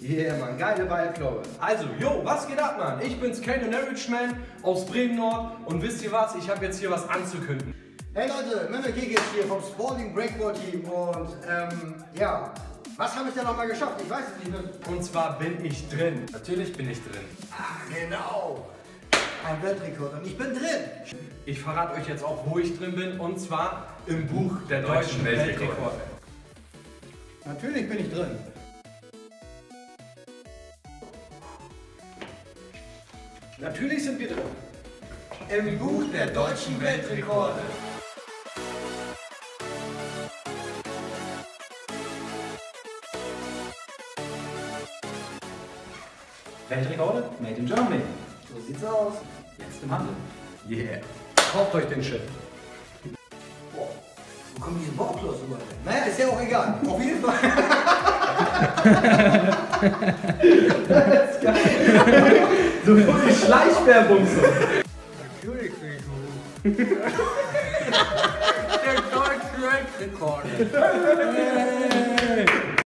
Yeah, Mann, geile Ballklaue. Also, yo, was geht ab, Mann? Ich bin's, Kanan Richman aus Bremen Nord und wisst ihr was? Ich habe jetzt hier was anzukündigen. Hey Leute, Mehmet Giges hier vom Sporting Breakball Team und ähm, ja, was habe ich denn nochmal geschafft? Ich weiß es nicht mehr. Und zwar bin ich drin. Natürlich bin ich drin. Ah, genau. Ein Weltrekord und ich bin drin. Ich verrate euch jetzt auch, wo ich drin bin und zwar im Buch der deutschen Weltrekorde. Natürlich bin ich drin. Natürlich sind wir drin. Im Buch der deutschen Weltrekorde. Weltrekorde made in Germany. So sieht's aus. Jetzt im Handel. Yeah. Kauft euch den Shit. Boah, wo kommen diese Bauchlos überall? Naja, ist ja auch egal. Auf jeden Fall. Das ist geil. So voll Schleichwerbung so. Der deutsche Weltrekord.